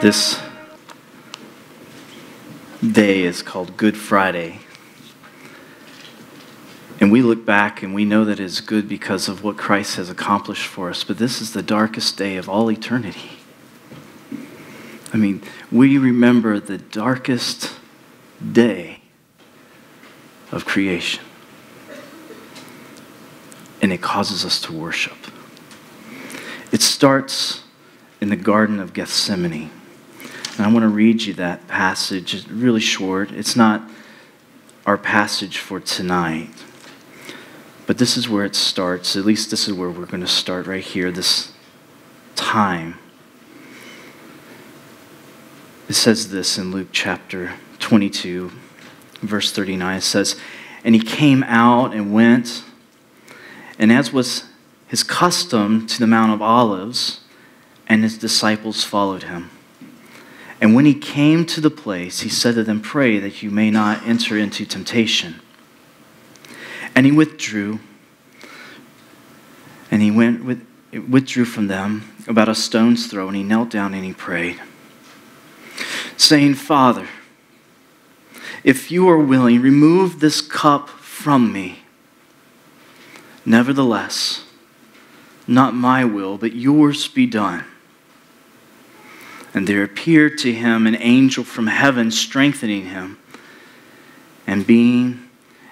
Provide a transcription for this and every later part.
This day is called Good Friday. And we look back and we know that it's good because of what Christ has accomplished for us. But this is the darkest day of all eternity. I mean, we remember the darkest day of creation. And it causes us to worship. It starts in the Garden of Gethsemane. And I want to read you that passage. It's really short. It's not our passage for tonight. But this is where it starts. At least this is where we're going to start right here, this time. It says this in Luke chapter 22, verse 39. It says, And he came out and went, and as was his custom, to the Mount of Olives, and his disciples followed him. And when he came to the place, he said to them, Pray that you may not enter into temptation. And he withdrew, and he went with, withdrew from them about a stone's throw, and he knelt down and he prayed, saying, Father, if you are willing, remove this cup from me. Nevertheless, not my will, but yours be done. And there appeared to him an angel from heaven strengthening him. And being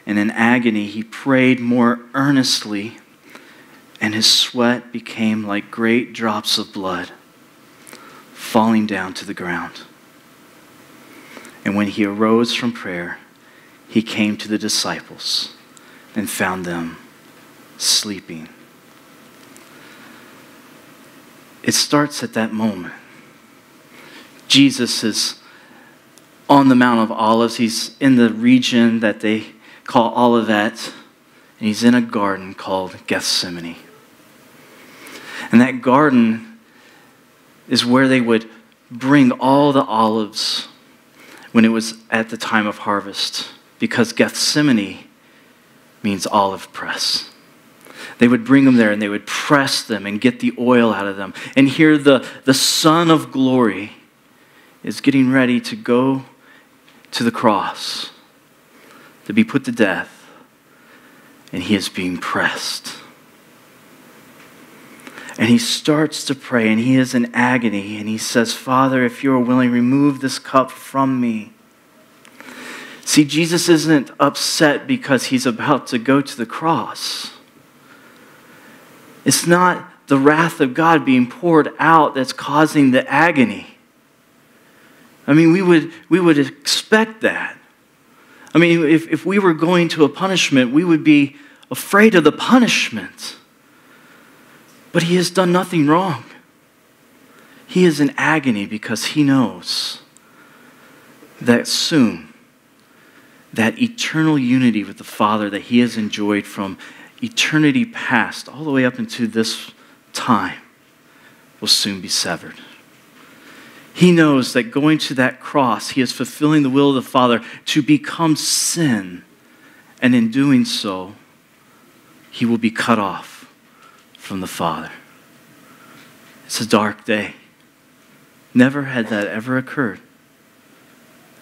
in an agony, he prayed more earnestly, and his sweat became like great drops of blood falling down to the ground. And when he arose from prayer, he came to the disciples and found them sleeping. It starts at that moment. Jesus is on the Mount of Olives. He's in the region that they call Olivet, and he's in a garden called Gethsemane. And that garden is where they would bring all the olives when it was at the time of harvest, because Gethsemane means olive press. They would bring them there and they would press them and get the oil out of them. And here the, the Son of Glory is getting ready to go to the cross, to be put to death, and he is being pressed. And he starts to pray, and he is in agony, and he says, Father, if you are willing, remove this cup from me. See, Jesus isn't upset because he's about to go to the cross. It's not the wrath of God being poured out that's causing the agony. I mean, we would, we would expect that. I mean, if, if we were going to a punishment, we would be afraid of the punishment. But he has done nothing wrong. He is in agony because he knows that soon, that eternal unity with the Father that he has enjoyed from eternity past all the way up into this time will soon be severed. He knows that going to that cross, he is fulfilling the will of the Father to become sin. And in doing so, he will be cut off from the Father. It's a dark day. Never had that ever occurred.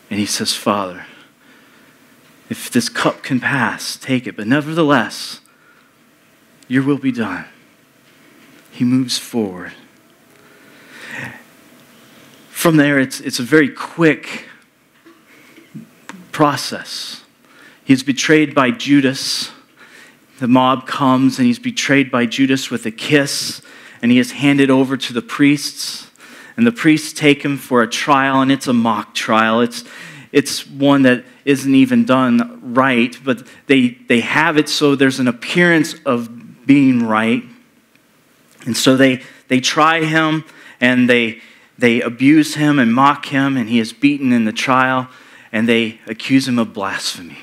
And he says, Father, if this cup can pass, take it. But nevertheless, your will be done. He moves forward. From there, it's, it's a very quick process. He's betrayed by Judas. The mob comes and he's betrayed by Judas with a kiss, and he is handed over to the priests. And the priests take him for a trial, and it's a mock trial. It's, it's one that isn't even done right, but they, they have it so there's an appearance of being right. And so they, they try him and they, they abuse him and mock him, and he is beaten in the trial, and they accuse him of blasphemy.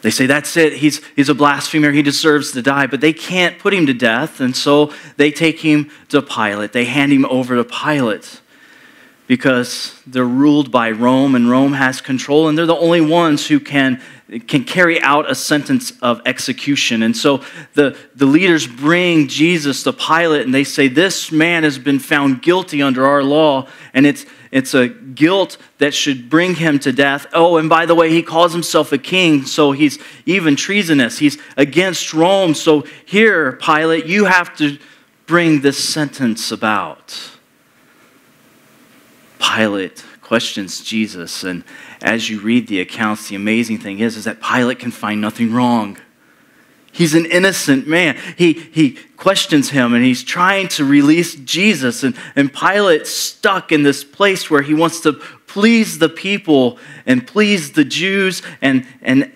They say, that's it, he's, he's a blasphemer, he deserves to die, but they can't put him to death, and so they take him to Pilate. They hand him over to Pilate. Because they're ruled by Rome and Rome has control and they're the only ones who can can carry out a sentence of execution. And so the, the leaders bring Jesus to Pilate and they say, This man has been found guilty under our law, and it's, it's a guilt that should bring him to death. Oh, and by the way, he calls himself a king, so he's even treasonous. He's against Rome. So here, Pilate, you have to bring this sentence about. Pilate questions Jesus. And as you read the accounts, the amazing thing is, is that Pilate can find nothing wrong. He's an innocent man. He, he questions him and he's trying to release Jesus. And, and Pilate's stuck in this place where he wants to please the people and please the Jews and, and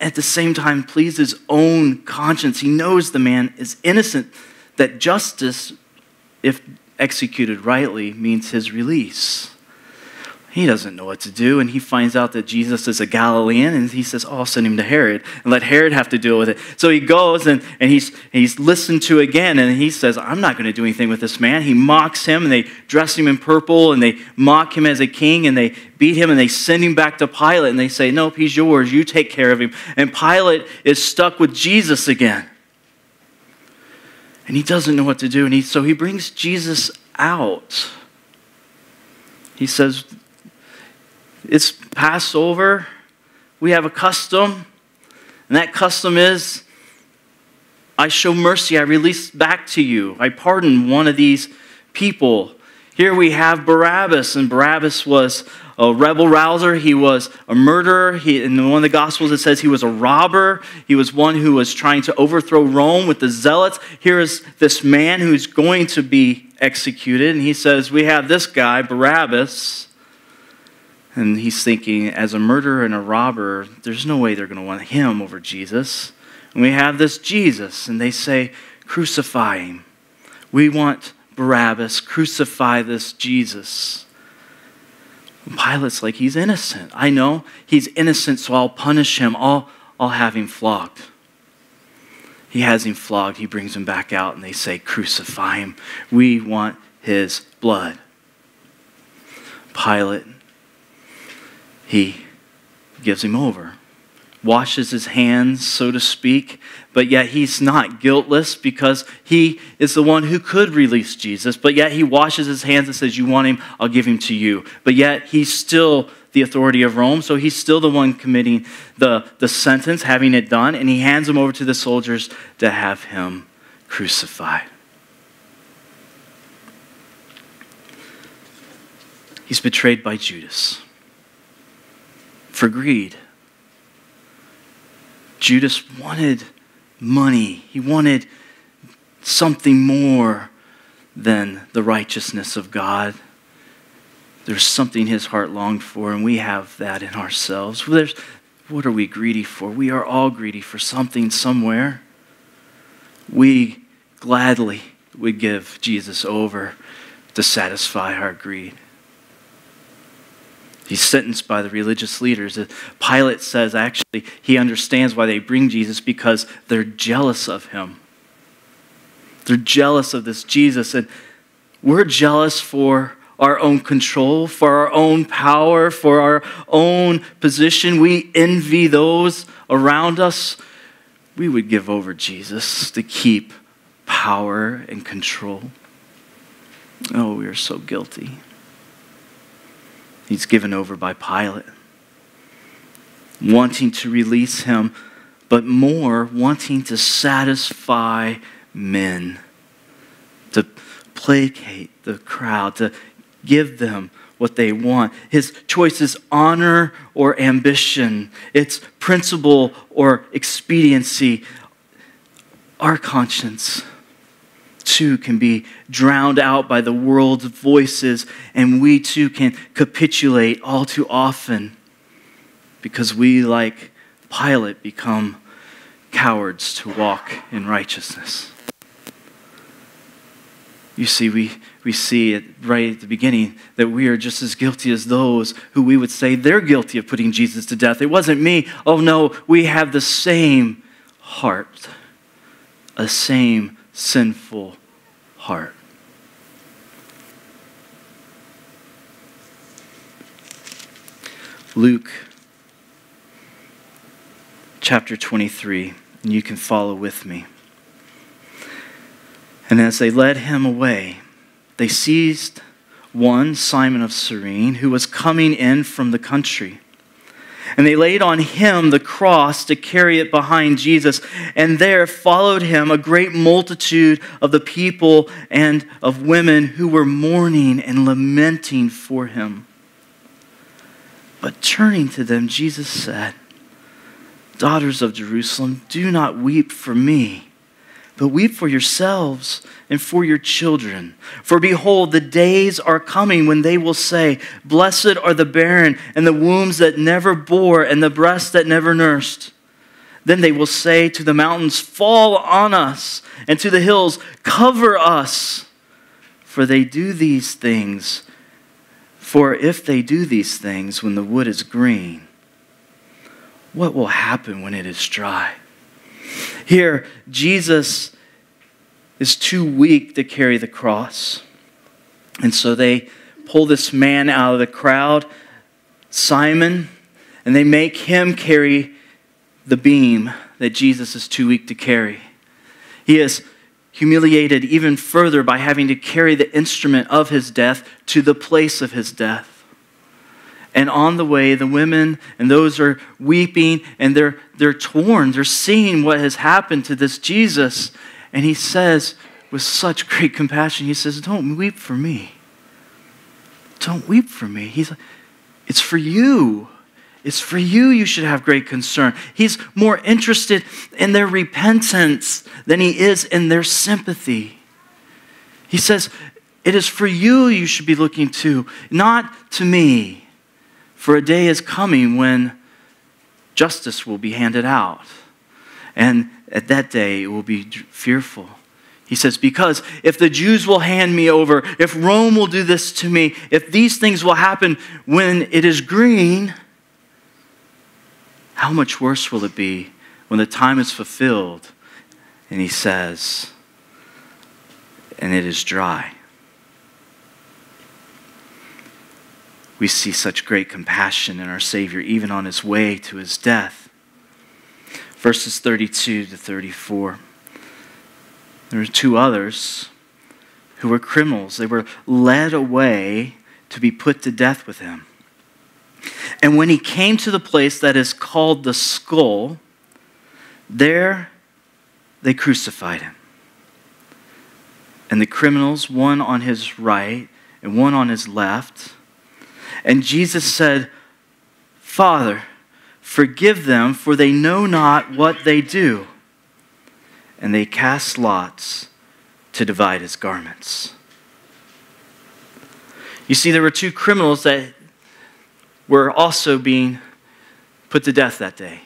at the same time please his own conscience. He knows the man is innocent, that justice, if executed rightly, means his release. He doesn't know what to do, and he finds out that Jesus is a Galilean, and he says, Oh, I'll send him to Herod and let Herod have to deal with it. So he goes and, and he's, he's listened to again, and he says, I'm not going to do anything with this man. He mocks him, and they dress him in purple, and they mock him as a king, and they beat him, and they send him back to Pilate, and they say, Nope, he's yours. You take care of him. And Pilate is stuck with Jesus again. And he doesn't know what to do, and he, so he brings Jesus out. He says, it's Passover. We have a custom, and that custom is I show mercy, I release back to you, I pardon one of these people. Here we have Barabbas, and Barabbas was a rebel rouser. He was a murderer. He, in one of the Gospels, it says he was a robber. He was one who was trying to overthrow Rome with the zealots. Here is this man who's going to be executed, and he says, We have this guy, Barabbas. And he's thinking, as a murderer and a robber, there's no way they're going to want him over Jesus. And we have this Jesus, and they say, crucify him. We want Barabbas, crucify this Jesus. Pilate's like, he's innocent. I know he's innocent, so I'll punish him. I'll, I'll have him flogged. He has him flogged. He brings him back out, and they say, crucify him. We want his blood. Pilate he gives him over, washes his hands, so to speak, but yet he's not guiltless because he is the one who could release Jesus. But yet he washes his hands and says, You want him? I'll give him to you. But yet he's still the authority of Rome, so he's still the one committing the, the sentence, having it done, and he hands him over to the soldiers to have him crucified. He's betrayed by Judas for greed. Judas wanted money, he wanted something more than the righteousness of God. There's something his heart longed for, and we have that in ourselves. There's, what are we greedy for? We are all greedy for something somewhere. We gladly would give Jesus over to satisfy our greed. He's sentenced by the religious leaders. Uh, Pilate says actually he understands why they bring Jesus because they're jealous of him. They're jealous of this Jesus. And we're jealous for our own control, for our own power, for our own position. We envy those around us. We would give over Jesus to keep power and control. Oh, we are so guilty. He's given over by Pilate, wanting to release him, but more wanting to satisfy men, to placate the crowd, to give them what they want. His choice is honor or ambition, it's principle or expediency. Our conscience too can be drowned out by the world's voices, and we too can capitulate all too often because we, like Pilate, become cowards to walk in righteousness. You see, we, we see it right at the beginning that we are just as guilty as those who we would say they're guilty of putting Jesus to death. It wasn't me. Oh no, we have the same heart, a same sinful heart. Luke chapter 23, and you can follow with me. And as they led him away, they seized one, Simon of Cyrene, who was coming in from the country and they laid on him the cross to carry it behind Jesus. And there followed him a great multitude of the people and of women who were mourning and lamenting for him. But turning to them, Jesus said, Daughters of Jerusalem, do not weep for me but weep for yourselves and for your children. For behold, the days are coming when they will say, Blessed are the barren, and the wombs that never bore, and the breasts that never nursed. Then they will say to the mountains, Fall on us, and to the hills, Cover us. For they do these things. For if they do these things when the wood is green, what will happen when it is dry? Here, Jesus is too weak to carry the cross. And so they pull this man out of the crowd, Simon, and they make him carry the beam that Jesus is too weak to carry. He is humiliated even further by having to carry the instrument of his death to the place of his death. And on the way, the women and those are weeping and they're, they're torn. They're seeing what has happened to this Jesus. And he says, with such great compassion, he says, Don't weep for me. Don't weep for me. He's like, It's for you. It's for you you should have great concern. He's more interested in their repentance than he is in their sympathy. He says, It is for you you should be looking to, not to me. For a day is coming when justice will be handed out. And at that day, it will be fearful. He says, Because if the Jews will hand me over, if Rome will do this to me, if these things will happen when it is green, how much worse will it be when the time is fulfilled? And he says, and it is dry. We see such great compassion in our Savior, even on his way to his death. Verses 32 to 34. There were two others who were criminals. They were led away to be put to death with him. And when he came to the place that is called the skull, there they crucified him. And the criminals, one on his right and one on his left, and Jesus said, Father, forgive them, for they know not what they do. And they cast lots to divide his garments. You see, there were two criminals that were also being put to death that day.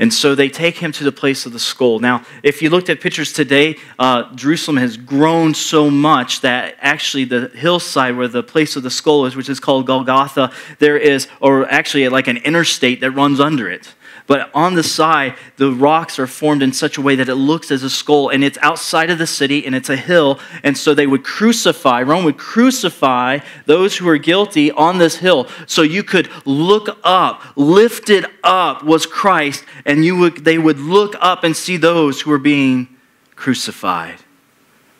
And so they take him to the place of the skull. Now, if you looked at pictures today, uh, Jerusalem has grown so much that actually the hillside where the place of the skull is, which is called Golgotha, there is, or actually like an interstate that runs under it. But on the side, the rocks are formed in such a way that it looks as a skull, and it's outside of the city, and it's a hill. And so they would crucify, Rome would crucify those who were guilty on this hill. So you could look up, lifted up was Christ, and you would, they would look up and see those who were being crucified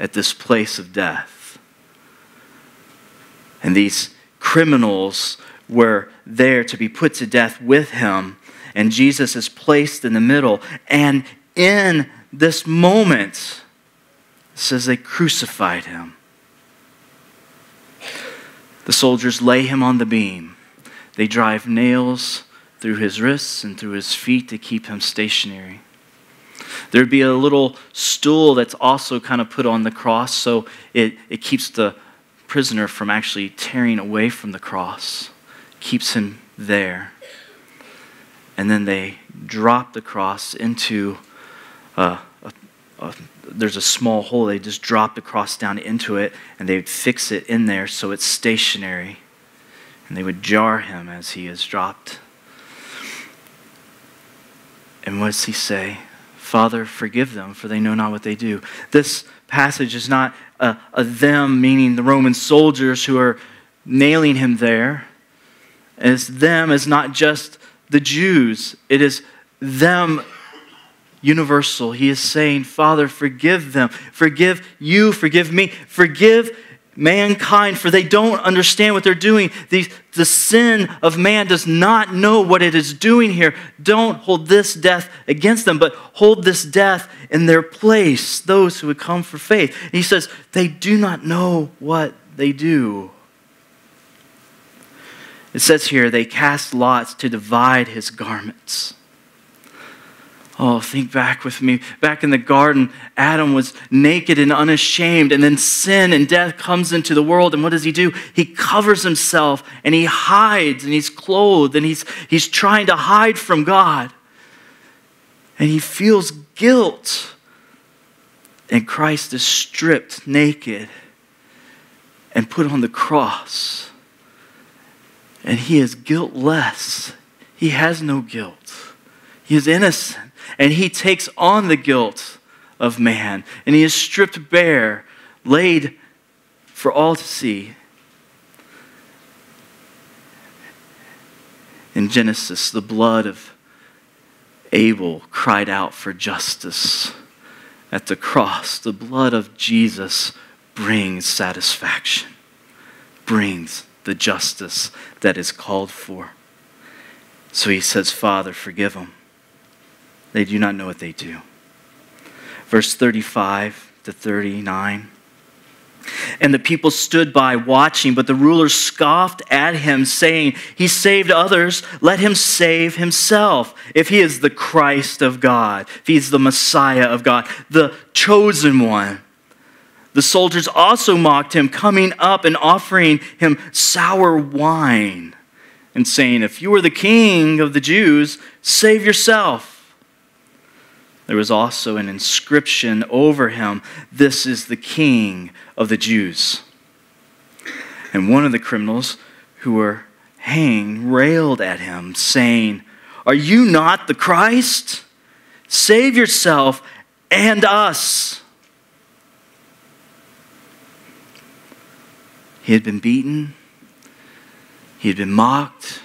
at this place of death. And these criminals were there to be put to death with him and Jesus is placed in the middle. And in this moment, says they crucified him. The soldiers lay him on the beam. They drive nails through his wrists and through his feet to keep him stationary. There'd be a little stool that's also kind of put on the cross so it, it keeps the prisoner from actually tearing away from the cross, keeps him there and then they drop the cross into a, a, a, there's a small hole. They just drop the cross down into it and they would fix it in there so it's stationary. And they would jar him as he is dropped. And what does he say? Father, forgive them, for they know not what they do. This passage is not a, a them, meaning the Roman soldiers who are nailing him there as them as not just the Jews, it is them universal. He is saying, Father, forgive them. Forgive you. Forgive me. Forgive mankind, for they don't understand what they're doing. The, the sin of man does not know what it is doing here. Don't hold this death against them, but hold this death in their place, those who would come for faith. And he says, they do not know what they do. It says here, they cast lots to divide his garments. Oh, think back with me. Back in the garden, Adam was naked and unashamed, and then sin and death comes into the world. And what does he do? He covers himself and he hides and he's clothed and he's, he's trying to hide from God. And he feels guilt. And Christ is stripped naked and put on the cross. And he is guiltless. He has no guilt. He is innocent and he takes on the guilt of man, and he is stripped bare, laid for all to see. In Genesis, the blood of Abel cried out for justice. At the cross, the blood of Jesus brings satisfaction, brings the justice that is called for. So he says, Father, forgive them they do not know what they do. Verse 35 to 39. And the people stood by watching, but the ruler scoffed at him, saying, He saved others, let him save himself. If he is the Christ of God, if he's the Messiah of God, the chosen one. The soldiers also mocked him, coming up and offering him sour wine, and saying, If you are the king of the Jews, save yourself. There was also an inscription over him This is the King of the Jews. And one of the criminals who were hanged railed at him, saying, Are you not the Christ? Save yourself and us. He had been beaten, he had been mocked,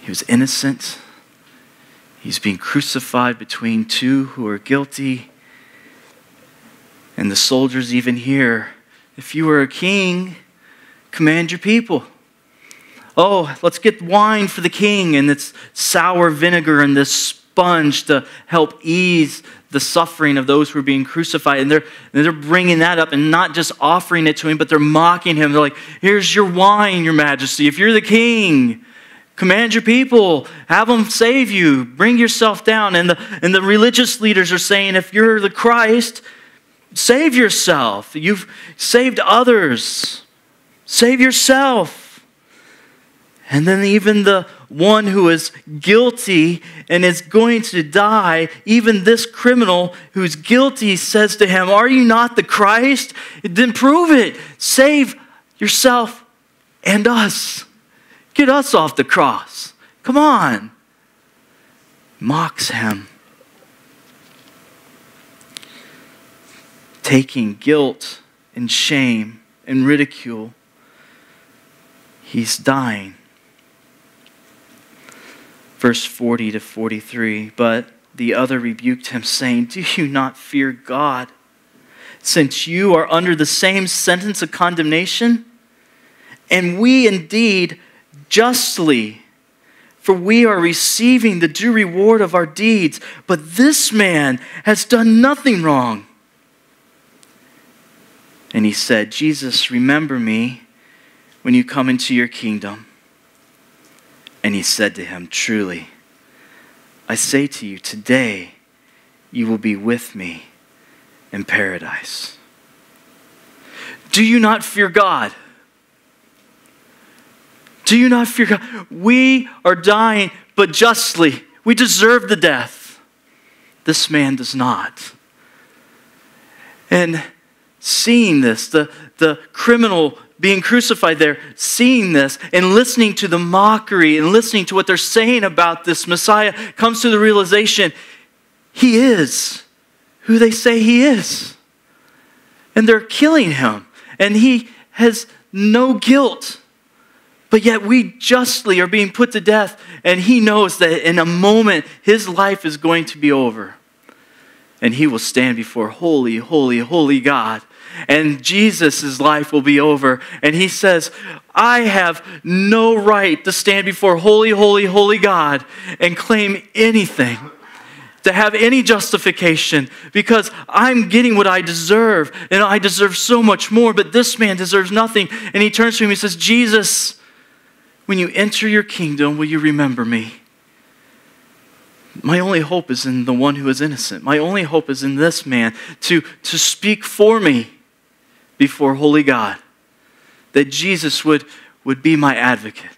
he was innocent. He's being crucified between two who are guilty. And the soldiers even hear if you were a king, command your people. Oh, let's get wine for the king, and it's sour vinegar and this sponge to help ease the suffering of those who are being crucified. And they're, and they're bringing that up and not just offering it to him, but they're mocking him. They're like, Here's your wine, your majesty. If you're the king, Command your people, have them save you, bring yourself down. And the, and the religious leaders are saying, if you're the Christ, save yourself. You've saved others, save yourself. And then even the one who is guilty and is going to die, even this criminal who's guilty says to him, Are you not the Christ? Then prove it. Save yourself and us. Get us off the cross. Come on. Mocks him. Taking guilt and shame and ridicule. He's dying. Verse 40 to 43 But the other rebuked him, saying, Do you not fear God, since you are under the same sentence of condemnation? And we indeed justly, for we are receiving the due reward of our deeds. But this man has done nothing wrong. And he said, Jesus, remember me when you come into your kingdom. And he said to him, Truly, I say to you, today you will be with me in paradise. Do you not fear God? Do you not fear God? We are dying, but justly. We deserve the death. This man does not. And seeing this, the, the criminal being crucified there, seeing this and listening to the mockery and listening to what they're saying about this Messiah, comes to the realization he is who they say he is. And they're killing him. And he has no guilt But yet we justly are being put to death, and he knows that in a moment his life is going to be over. And he will stand before holy, holy, holy God. And Jesus' life will be over. And he says, I have no right to stand before holy, holy, holy God and claim anything to have any justification because I'm getting what I deserve and I deserve so much more, but this man deserves nothing. And he turns to him and says, Jesus, when you enter your kingdom, will you remember me? My only hope is in the one who is innocent. My only hope is in this man to, to speak for me before holy God, that Jesus would, would be my advocate.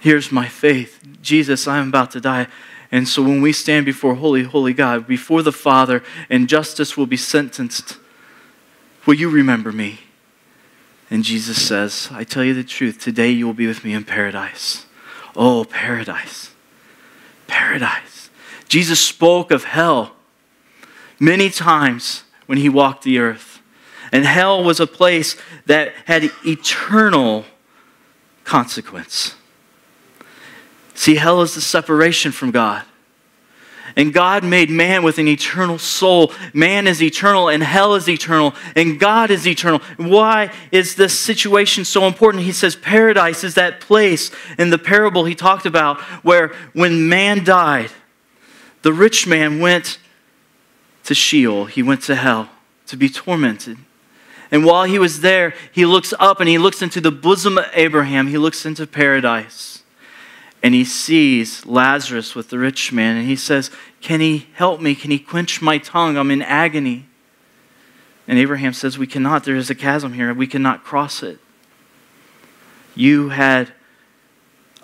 Here's my faith. Jesus, I'm about to die. And so when we stand before holy, holy God, before the Father, and justice will be sentenced, will you remember me? And Jesus says, I tell you the truth, today you will be with me in paradise. Oh, paradise. Paradise. Jesus spoke of hell many times when he walked the earth. And hell was a place that had eternal consequence. See, hell is the separation from God. And God made man with an eternal soul. Man is eternal, and hell is eternal, and God is eternal. Why is this situation so important? He says paradise is that place in the parable he talked about where when man died, the rich man went to Sheol, he went to hell to be tormented. And while he was there, he looks up and he looks into the bosom of Abraham, he looks into paradise and he sees Lazarus with the rich man, and he says, Can he help me? Can he quench my tongue? I'm in agony. And Abraham says, We cannot. There is a chasm here. We cannot cross it. You had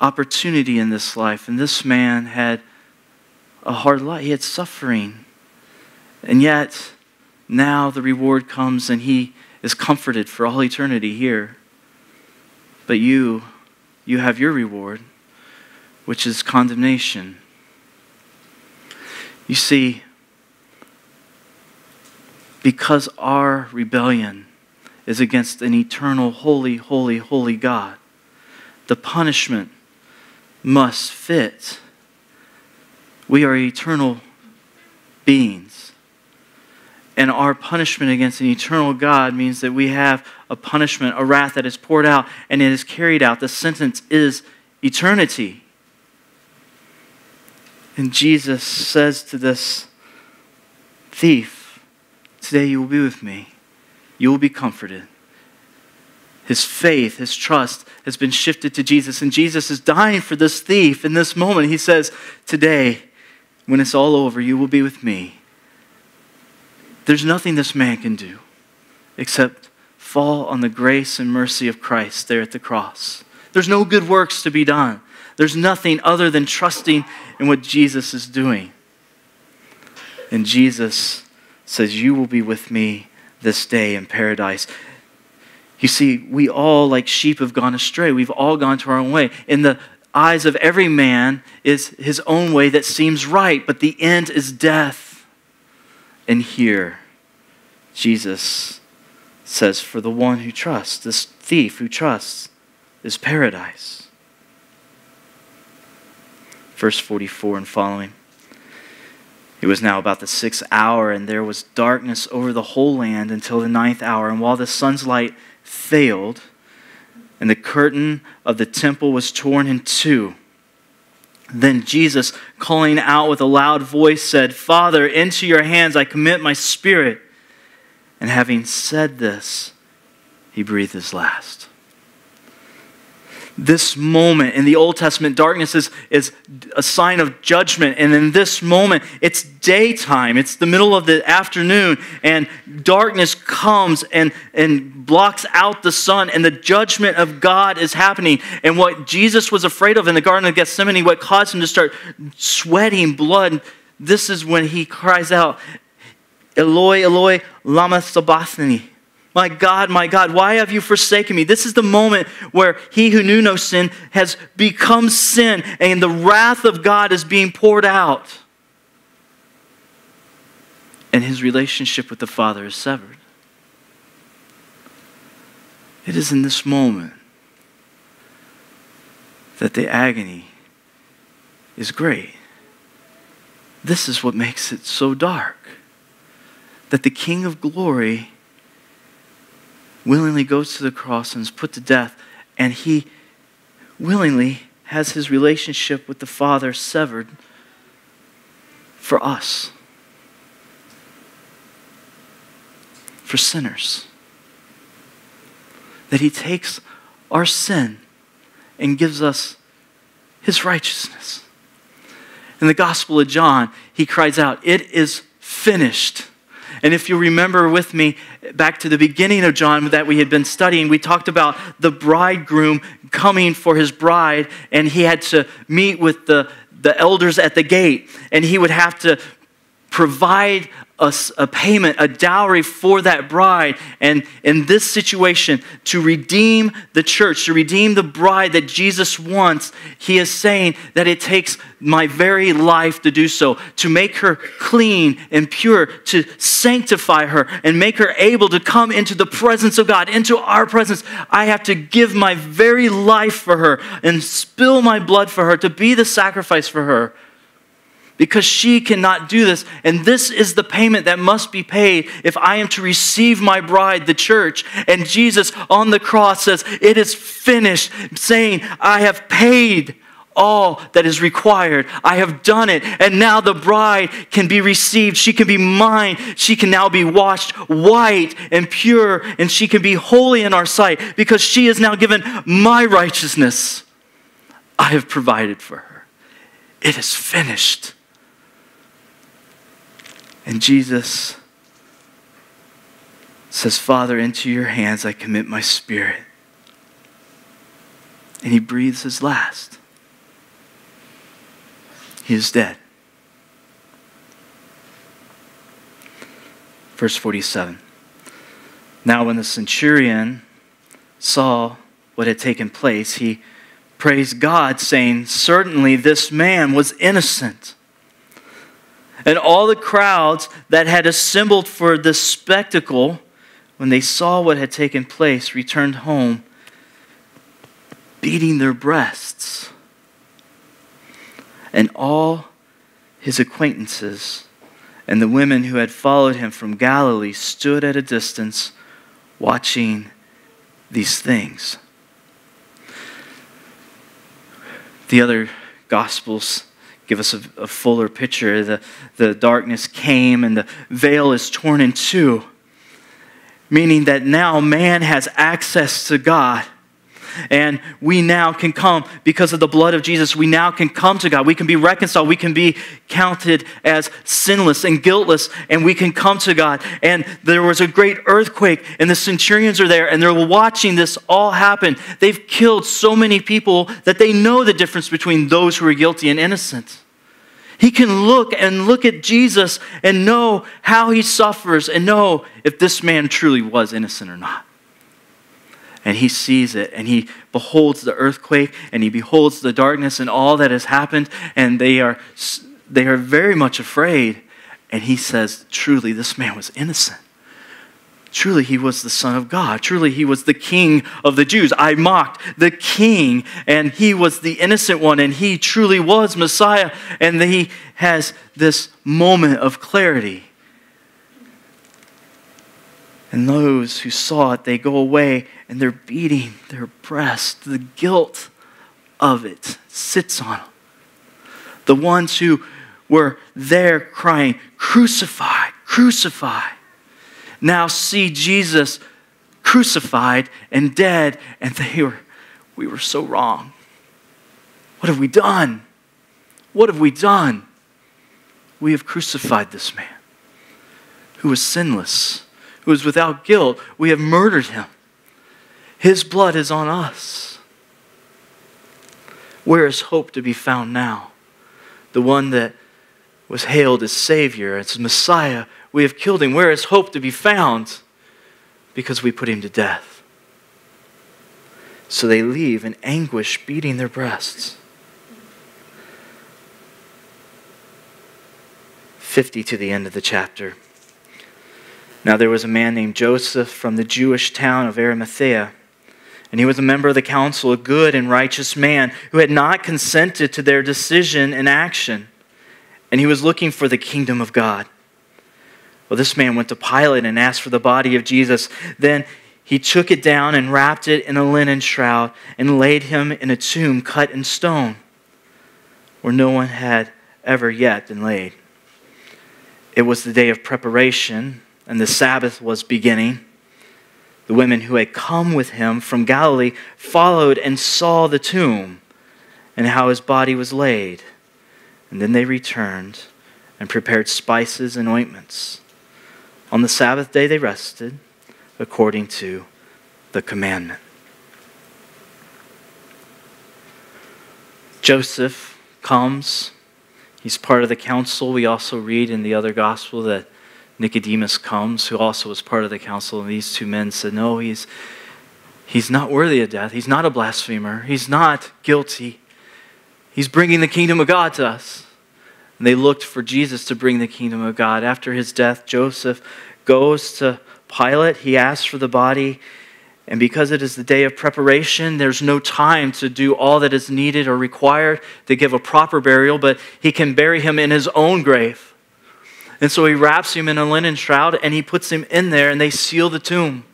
opportunity in this life, and this man had a hard life. He had suffering. And yet, now the reward comes, and he is comforted for all eternity here. But you, you have your reward which is condemnation. You see, because our rebellion is against an eternal, holy, holy, holy God, the punishment must fit. We are eternal beings. And our punishment against an eternal God means that we have a punishment, a wrath that is poured out and it is carried out. The sentence is eternity. And Jesus says to this thief, Today you will be with me. You will be comforted. His faith, his trust has been shifted to Jesus. And Jesus is dying for this thief in this moment. He says, Today, when it's all over, you will be with me. There's nothing this man can do except fall on the grace and mercy of Christ there at the cross. There's no good works to be done. There's nothing other than trusting in what Jesus is doing. And Jesus says, You will be with me this day in paradise. You see, we all, like sheep, have gone astray. We've all gone to our own way. In the eyes of every man is his own way that seems right, but the end is death. And here, Jesus says, For the one who trusts, this thief who trusts, is paradise verse 44 and following. It was now about the sixth hour, and there was darkness over the whole land until the ninth hour. And while the sun's light failed, and the curtain of the temple was torn in two, then Jesus, calling out with a loud voice, said, Father, into your hands I commit my spirit. And having said this, he breathed his last this moment in the Old Testament, darkness is, is a sign of judgment. And in this moment, it's daytime, it's the middle of the afternoon, and darkness comes and, and blocks out the sun, and the judgment of God is happening. And what Jesus was afraid of in the Garden of Gethsemane, what caused him to start sweating blood, this is when he cries out, Eloi, Eloi, lama sabachthani my God, my God, why have you forsaken me? This is the moment where he who knew no sin has become sin, and the wrath of God is being poured out. And his relationship with the Father is severed. It is in this moment that the agony is great. This is what makes it so dark. That the King of glory willingly goes to the cross and is put to death, and he willingly has his relationship with the Father severed for us, for sinners. That he takes our sin and gives us his righteousness. In the Gospel of John, he cries out, It is finished. And if you remember with me back to the beginning of John that we had been studying, we talked about the bridegroom coming for his bride, and he had to meet with the, the elders at the gate, and he would have to provide a, a, payment, a dowry for that bride. And in this situation, to redeem the church, to redeem the bride that Jesus wants, he is saying that it takes my very life to do so, to make her clean and pure, to sanctify her and make her able to come into the presence of God, into our presence. I have to give my very life for her and spill my blood for her, to be the sacrifice for her because she cannot do this. And this is the payment that must be paid if I am to receive my bride, the church. And Jesus on the cross says, It is finished, saying, I have paid all that is required. I have done it. And now the bride can be received. She can be mine. She can now be washed white and pure, and she can be holy in our sight because she is now given my righteousness. I have provided for her. It is finished. And Jesus says, Father, into your hands I commit my spirit. And he breathes his last. He is dead. Verse 47. Now, when the centurion saw what had taken place, he praised God, saying, Certainly this man was innocent. And all the crowds that had assembled for this spectacle, when they saw what had taken place, returned home, beating their breasts. And all his acquaintances and the women who had followed him from Galilee stood at a distance watching these things. The other Gospels give us a, a fuller picture. The, the darkness came and the veil is torn in two, meaning that now man has access to God. And we now can come, because of the blood of Jesus, we now can come to God. We can be reconciled. We can be counted as sinless and guiltless, and we can come to God. And there was a great earthquake, and the centurions are there, and they're watching this all happen. They've killed so many people that they know the difference between those who are guilty and innocent. He can look and look at Jesus and know how he suffers and know if this man truly was innocent or not. And he sees it and he beholds the earthquake and he beholds the darkness and all that has happened, and they are, they are very much afraid. And he says, Truly, this man was innocent. Truly, he was the Son of God. Truly, he was the King of the Jews. I mocked the King, and he was the innocent one, and he truly was Messiah. And he has this moment of clarity. And those who saw it, they go away and they're beating their breast. The guilt of it sits on them. The ones who were there crying, Crucify, crucify now see Jesus crucified and dead, and they were, we were so wrong. What have we done? What have we done? We have crucified this man who was sinless, who was without guilt. We have murdered him. His blood is on us. Where is hope to be found now? The one that was hailed as Savior, as Messiah, we have killed him. Where is hope to be found? Because we put him to death. So they leave in anguish, beating their breasts. 50 to the end of the chapter. Now there was a man named Joseph from the Jewish town of Arimathea, And he was a member of the council, a good and righteous man who had not consented to their decision and action. And he was looking for the kingdom of God. Well, this man went to Pilate and asked for the body of Jesus. Then he took it down and wrapped it in a linen shroud and laid him in a tomb cut in stone where no one had ever yet been laid. It was the day of preparation, and the Sabbath was beginning. The women who had come with him from Galilee followed and saw the tomb and how his body was laid. And then they returned and prepared spices and ointments. On the Sabbath day they rested according to the commandment. Joseph comes. He's part of the council. We also read in the other gospel that Nicodemus comes, who also was part of the council, and these two men said, No, he's, he's not worthy of death. He's not a blasphemer. He's not guilty. He's bringing the kingdom of God to us. And they looked for Jesus to bring the kingdom of God. After his death, Joseph goes to Pilate. He asks for the body. And because it is the day of preparation, there's no time to do all that is needed or required to give a proper burial, but he can bury him in his own grave. And so he wraps him in a linen shroud and he puts him in there and they seal the tomb.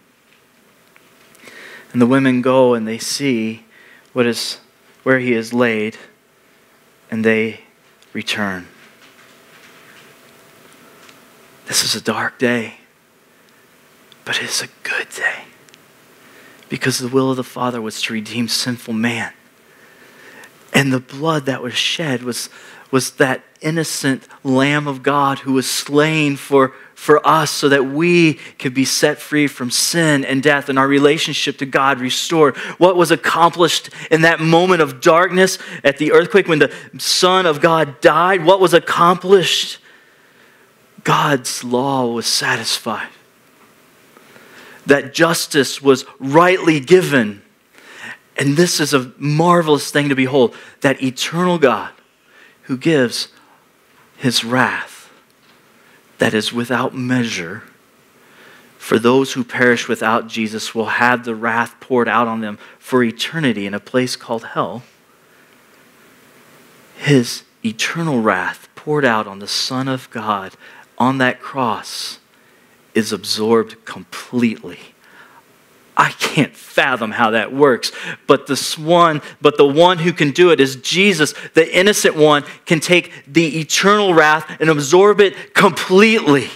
And the women go and they see what is where he is laid and they return. This is a dark day, but it is a good day because the will of the Father was to redeem sinful man. And the blood that was shed was, was that innocent Lamb of God who was slain for, for us so that we could be set free from sin and death and our relationship to God restored. What was accomplished in that moment of darkness at the earthquake when the Son of God died? What was accomplished? God's law was satisfied that justice was rightly given. And this is a marvelous thing to behold that eternal God who gives his wrath that is without measure for those who perish without Jesus will have the wrath poured out on them for eternity in a place called hell. His eternal wrath poured out on the Son of God on that cross is absorbed completely. I can't fathom how that works. But this one, but the one who can do it is Jesus, the innocent one, can take the eternal wrath and absorb it completely.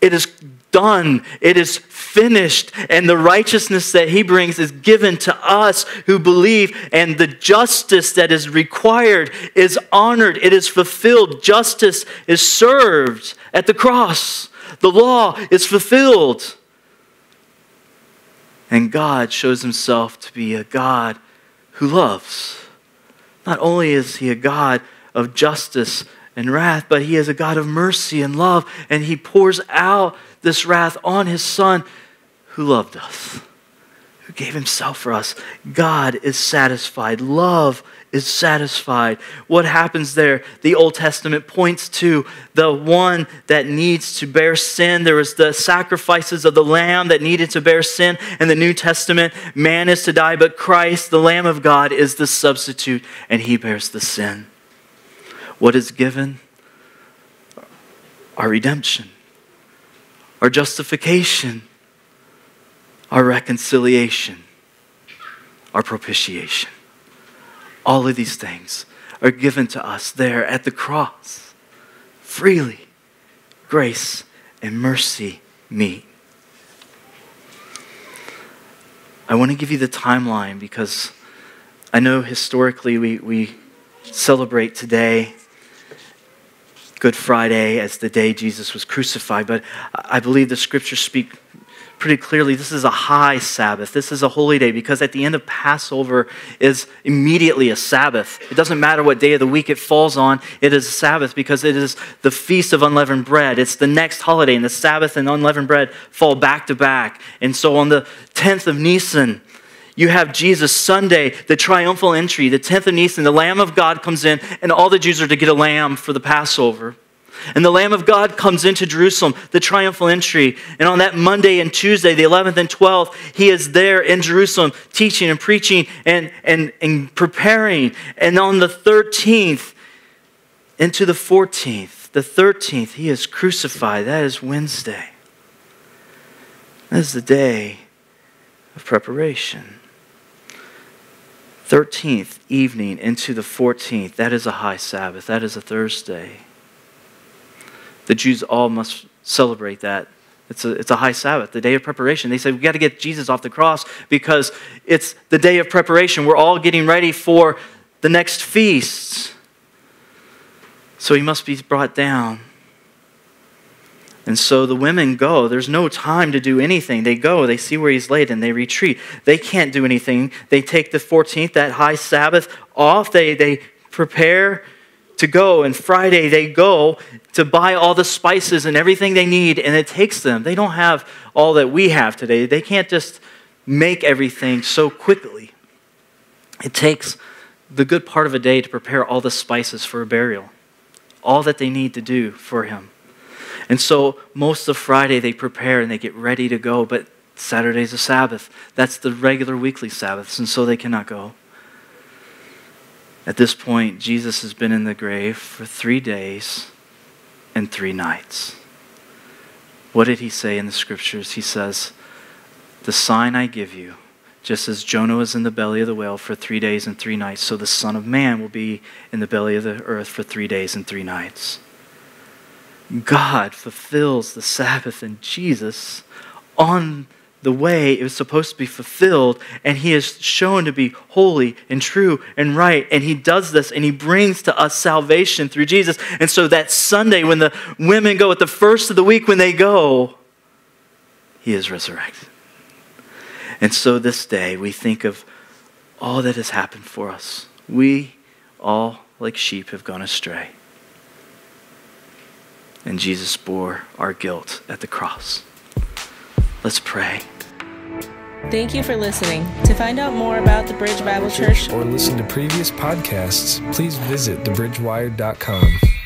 It is done. It is finished. And the righteousness that he brings is given to us who believe. And the justice that is required is honored. It is fulfilled. Justice is served at the cross. The law is fulfilled. And God shows himself to be a God who loves. Not only is he a God of justice and wrath, but he is a God of mercy and love. And he pours out this wrath on his Son who loved us, gave himself for us. God is satisfied. Love is satisfied. What happens there? The Old Testament points to the one that needs to bear sin. There was the sacrifices of the lamb that needed to bear sin. In the New Testament, man is to die, but Christ, the Lamb of God, is the substitute, and he bears the sin. What is given? Our redemption, our justification, our reconciliation, our propitiation. All of these things are given to us there at the cross freely. Grace and mercy meet. I want to give you the timeline because I know historically we, we celebrate today, Good Friday, as the day Jesus was crucified, but I believe the scriptures speak pretty clearly this is a high Sabbath. This is a holy day because at the end of Passover is immediately a Sabbath. It doesn't matter what day of the week it falls on, it is a Sabbath because it is the feast of unleavened bread. It's the next holiday, and the Sabbath and unleavened bread fall back to back. And so on the 10th of Nisan, you have Jesus Sunday, the triumphal entry, the 10th of Nisan, the Lamb of God comes in, and all the Jews are to get a lamb for the Passover. And the Lamb of God comes into Jerusalem, the triumphal entry. And on that Monday and Tuesday, the 11th and 12th, he is there in Jerusalem teaching and preaching and, and, and preparing. And on the 13th into the 14th, the 13th, he is crucified. That is Wednesday. That is the day of preparation. 13th evening into the 14th, that is a high Sabbath. That is a Thursday. The Jews all must celebrate that. It's a, it's a high Sabbath, the day of preparation. They say, we've got to get Jesus off the cross because it's the day of preparation. We're all getting ready for the next feast. So he must be brought down. And so the women go. There's no time to do anything. They go, they see where he's laid, and they retreat. They can't do anything. They take the 14th, that high Sabbath, off. They, they prepare to go. And Friday, they go to buy all the spices and everything they need, and it takes them. They don't have all that we have today. They can't just make everything so quickly. It takes the good part of a day to prepare all the spices for a burial, all that they need to do for him. And so most of Friday they prepare and they get ready to go, but Saturday's a Sabbath. That's the regular weekly Sabbaths, and so they cannot go. At this point, Jesus has been in the grave for three days and three nights. What did he say in the scriptures? He says, The sign I give you, just as Jonah was in the belly of the whale for three days and three nights, so the Son of Man will be in the belly of the earth for three days and three nights. God fulfills the Sabbath in Jesus on the way it was supposed to be fulfilled, and He is shown to be holy and true and right. And He does this, and He brings to us salvation through Jesus. And so that Sunday, when the women go, at the first of the week, when they go, He is resurrected. And so this day, we think of all that has happened for us. We all, like sheep, have gone astray and Jesus bore our guilt at the cross. Let's pray. Thank you for listening. To find out more about the Bridge Bible Church or listen to previous podcasts, please visit thebridgewire.com.